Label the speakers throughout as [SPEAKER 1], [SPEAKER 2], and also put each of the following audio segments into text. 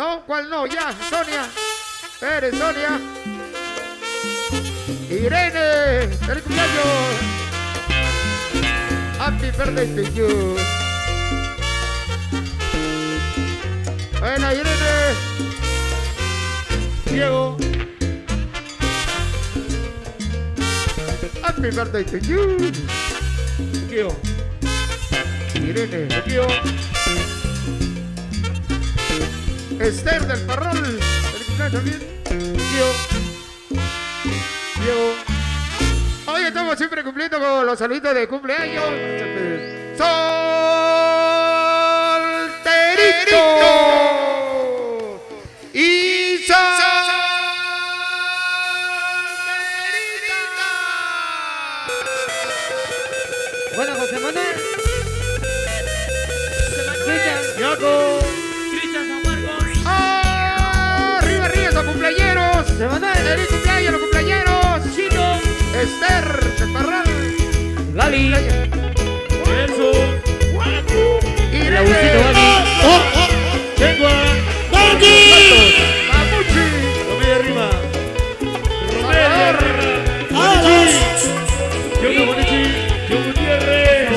[SPEAKER 1] No, ¿cuál no? Ya, Sonia. Eres Sonia. Irene, feliz cumpleaños. Happy birthday to you. Buena, Irene. Diego. Happy birthday to you.
[SPEAKER 2] Quiero.
[SPEAKER 1] Irene.
[SPEAKER 2] Quiero.
[SPEAKER 1] Esther del Parral.
[SPEAKER 2] Quiero. Diego.
[SPEAKER 1] Hoy estamos siempre cumpliendo con los saluditos de cumpleaños. Solterito.
[SPEAKER 3] Gali.
[SPEAKER 2] Eso.
[SPEAKER 1] Y.
[SPEAKER 2] Chengua. Bonichi. Diogo Bonichi. Diogo Gutiérrez.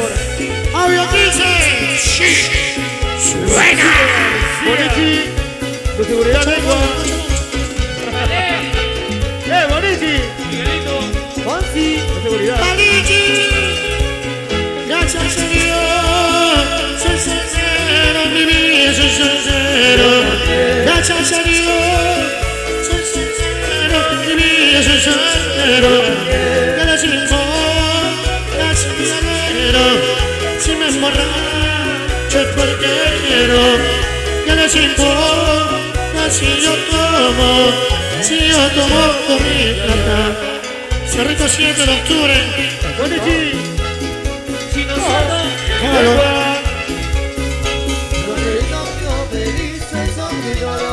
[SPEAKER 2] Bonichi. Tu seguridad.
[SPEAKER 4] Si yo tomo, si yo tomo con mi plata. Cerrito 7 de octubre.
[SPEAKER 3] Si
[SPEAKER 5] no vivo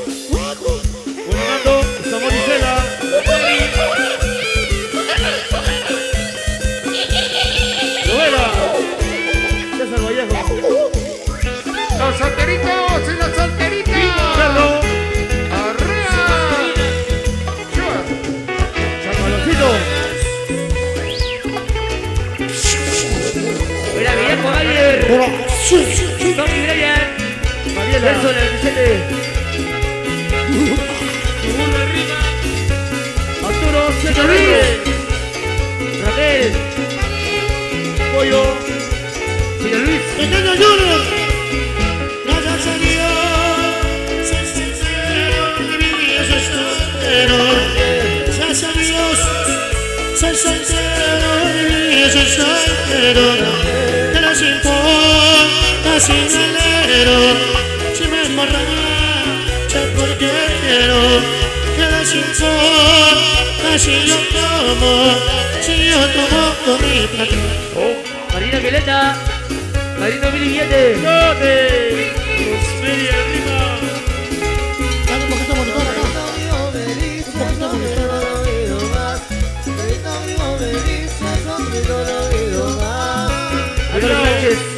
[SPEAKER 3] Tommy.
[SPEAKER 2] Mariela.
[SPEAKER 3] Nelson el Vicente.
[SPEAKER 2] Arturo.
[SPEAKER 3] Luis. Raquel.
[SPEAKER 2] Pollo.
[SPEAKER 3] Señor Luis.
[SPEAKER 4] Pequeño Junior. Gracias a Dios, soy sincero, mi vida. Gracias a Dios, soy sincero, mi vida soy soltero. Importa si me es porque quiero. Que no se importa si yo tomo, si yo tomo con mi plata.
[SPEAKER 3] Marina Violeta. Marino.
[SPEAKER 4] Dale un poquito monitor.
[SPEAKER 5] Solterito vivo feliz, soy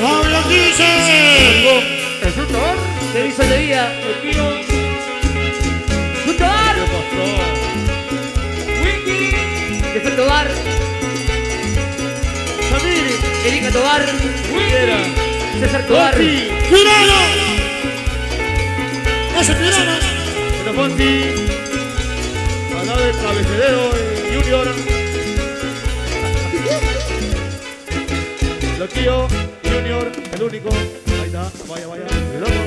[SPEAKER 4] Pablo dice.
[SPEAKER 1] Es un tor.
[SPEAKER 3] De Viso de Vida.
[SPEAKER 2] Equino.
[SPEAKER 3] Junto Bar.
[SPEAKER 2] ¿Qué pasó?
[SPEAKER 3] Winky. Defecto Bar.
[SPEAKER 2] Samir.
[SPEAKER 3] Erika Tobar.
[SPEAKER 2] Higuera.
[SPEAKER 3] César Tobar.
[SPEAKER 4] ¡Tirano! ¡Ese tirano!
[SPEAKER 2] Ana Fonsi. De Cabecedero. eh, Junior. Loquillo. Junior. El único. Ahí está. Vaya, vaya.